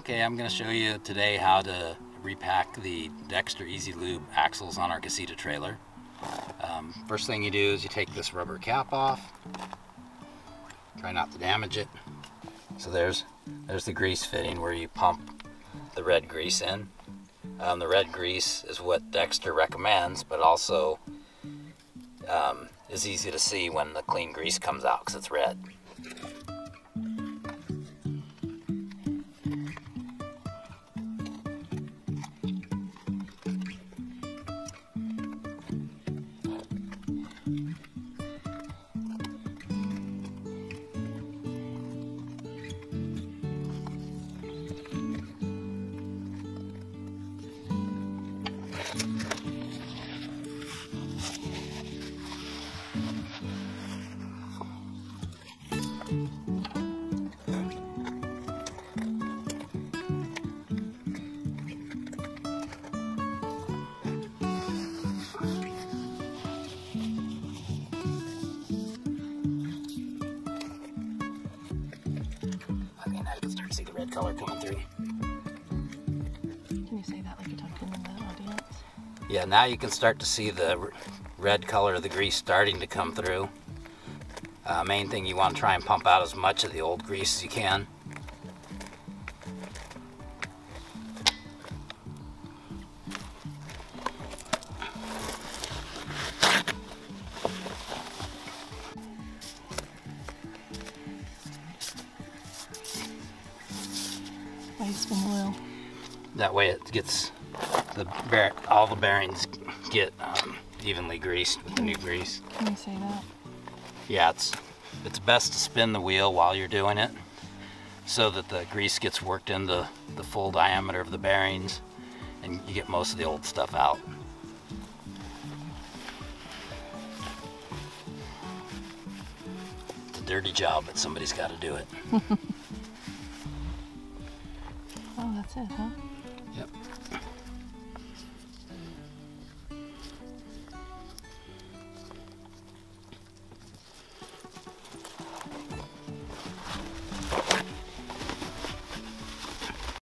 Okay, I'm going to show you today how to repack the Dexter EZ Lube axles on our Casita trailer. Um, first thing you do is you take this rubber cap off. Try not to damage it. So there's there's the grease fitting where you pump the red grease in. Um, the red grease is what Dexter recommends, but also um, is easy to see when the clean grease comes out because it's red. Can see the red color coming through. Can you say that like you're talking in the audience? Yeah, now you can start to see the red color of the grease starting to come through. Uh, main thing you want to try and pump out as much of the old grease as you can. Why you spin wheel? That way it gets the bear, all the bearings get um, evenly greased with the new grease. Can you say that? Yeah, it's it's best to spin the wheel while you're doing it so that the grease gets worked into the full diameter of the bearings and you get most of the old stuff out. It's a dirty job, but somebody's got to do it. Oh, that's it, huh? Yep.